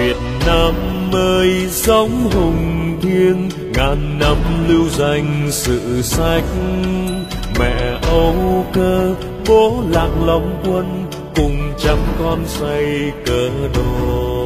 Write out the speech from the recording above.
Việt Nam ơi sóng hùng thiêng, ngàn năm lưu danh sự sách. Mẹ âu cơ, bố lạc long quân, cùng trăm con xây cờ đồ